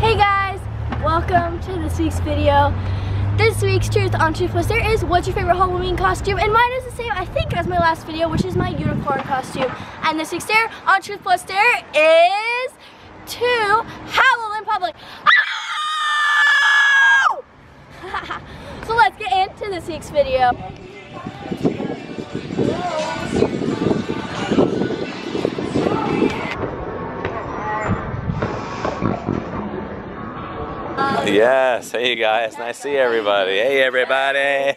Hey guys, welcome to this week's video. This week's Truth on Truth Plus Dare is what's your favorite Halloween costume? And mine is the same, I think, as my last video, which is my unicorn costume. And this week's Dare on Truth Plus Dare is to howl in public. So let's get into this week's video. Yes, hey guys, nice to see everybody. Hey everybody.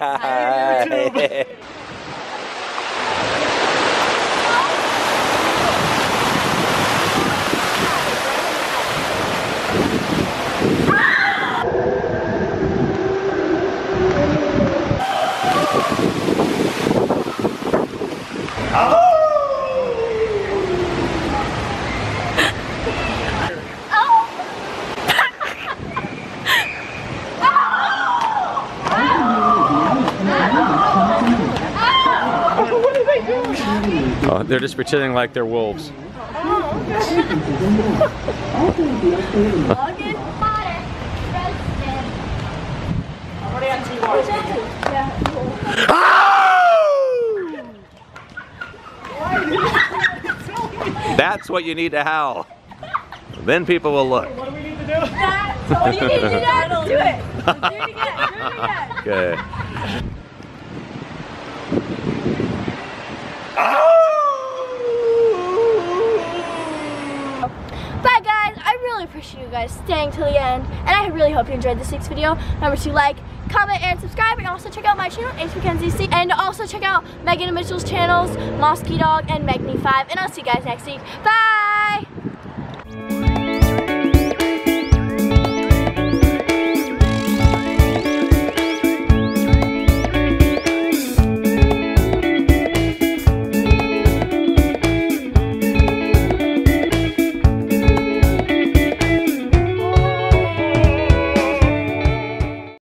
Hi. Oh, they're just pretending like they're wolves. August Potter, That's what you need to howl. Then people will look. What do you need to do? Do it. Do it again. Do it again. Good. Bye guys, I really appreciate you guys staying till the end, and I really hope you enjoyed this week's video. Remember to like, comment, and subscribe, and also check out my channel, Ace McKenzie, and also check out Megan and Mitchell's channels, Mosky Dog and Megme5, and I'll see you guys next week. Bye!